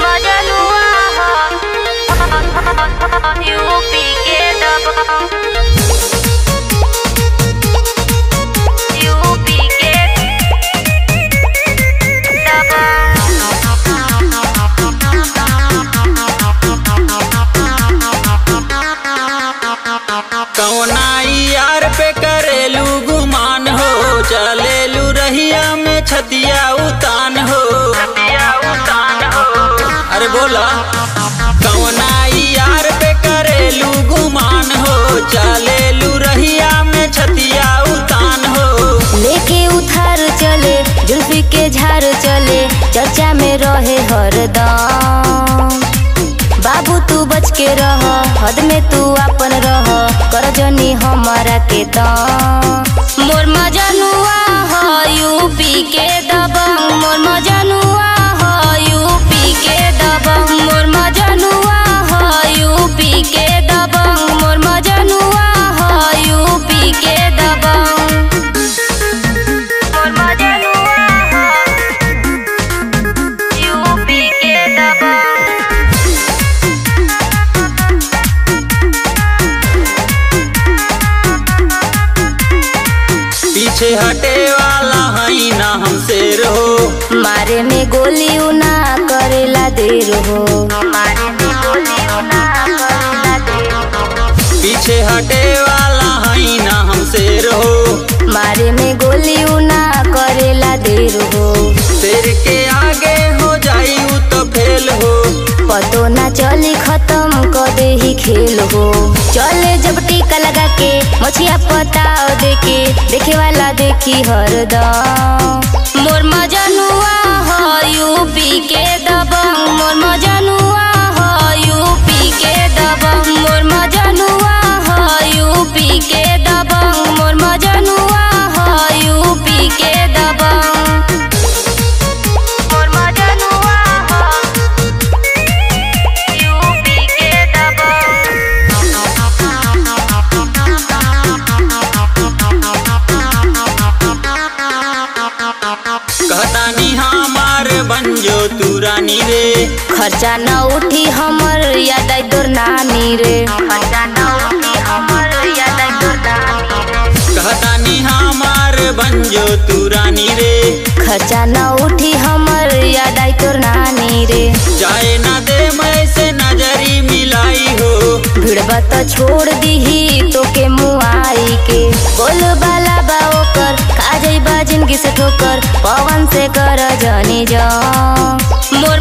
कौना बोला कौना यार पे करेलू गुमान हो रहिया में छतिया उतान हो। लेके उधार चले, जुल्फी के झार चले, चर्चा में रहे हरदम बाबू तू बच के रह, हद में तू अपन रह, कर जनी हमारा के दम। मोर मजनुआ ह, यूपी के दबंग हटे वाला हई ना हम शेर हो। मारे में गोली ना करेला देर हो। शेर के आगे हो जाई उ तो फेल हो। पतो ना चली खत्म कर दे ही खेल हो। चले जब टीका लगा के मछिया पताओ देके देखे वाला देखी हरदम मोर मजनुआ हमार बंजो तू रानी रे। खर्चा न उठी हमर याद आई तोर नानी रे। खर्चा न उठी हमर याद आई तोर नानी रे। कहतानी हमार बंजो तू रानी रे। खर्चा न उठी हमर याद आई तोर नानी रे। जाए ना दे मैं से नजरी मिलाई हो। भिड़बा तो छोड़ दीही तो के मुआई के। बोल बाला ज़िंदगी से ठोकर पवन से कर जानी जा। मोर